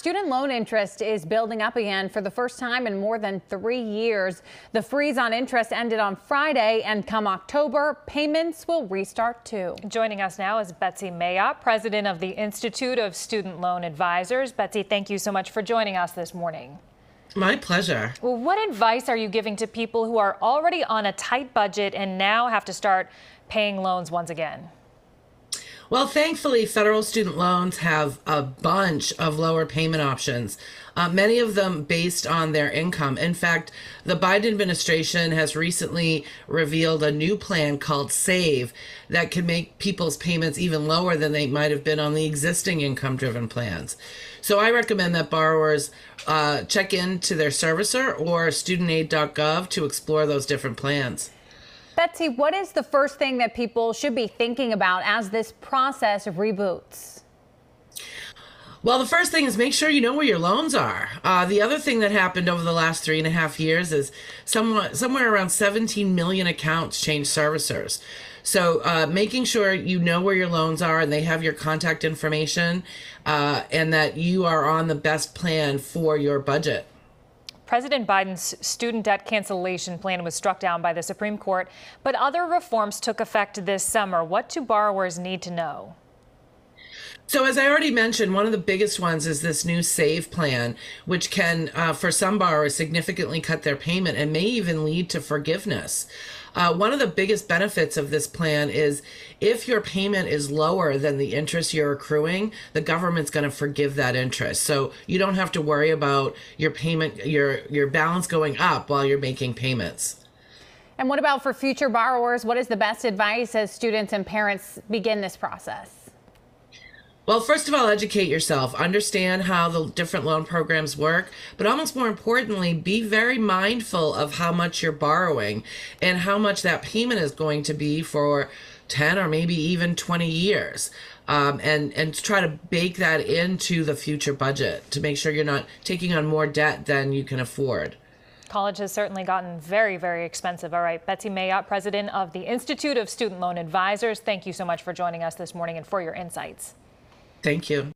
student loan interest is building up again for the first time in more than three years. The freeze on interest ended on Friday, and come October, payments will restart too. Joining us now is Betsy Mayotte, president of the Institute of Student Loan Advisors. Betsy, thank you so much for joining us this morning. My pleasure. Well, what advice are you giving to people who are already on a tight budget and now have to start paying loans once again? Well, thankfully, federal student loans have a bunch of lower payment options, uh, many of them based on their income. In fact, the Biden administration has recently revealed a new plan called SAVE that can make people's payments even lower than they might have been on the existing income driven plans. So I recommend that borrowers uh, check into their servicer or studentaid.gov to explore those different plans. Betsy, what is the first thing that people should be thinking about as this process reboots? Well, the first thing is make sure you know where your loans are. Uh, the other thing that happened over the last three and a half years is somewhat, somewhere around 17 million accounts changed servicers. So uh, making sure you know where your loans are and they have your contact information uh, and that you are on the best plan for your budget. President Biden's student debt cancellation plan was struck down by the Supreme Court, but other reforms took effect this summer. What do borrowers need to know? So, as I already mentioned, one of the biggest ones is this new SAVE plan, which can, uh, for some borrowers, significantly cut their payment and may even lead to forgiveness. Uh, one of the biggest benefits of this plan is if your payment is lower than the interest you're accruing, the government's going to forgive that interest. So you don't have to worry about your payment, your your balance going up while you're making payments. And what about for future borrowers? What is the best advice as students and parents begin this process? Well, first of all, educate yourself, understand how the different loan programs work, but almost more importantly, be very mindful of how much you're borrowing and how much that payment is going to be for 10 or maybe even 20 years. Um, and and try to bake that into the future budget to make sure you're not taking on more debt than you can afford. College has certainly gotten very, very expensive. All right, Betsy Mayotte, president of the Institute of Student Loan Advisors, thank you so much for joining us this morning and for your insights. Thank you.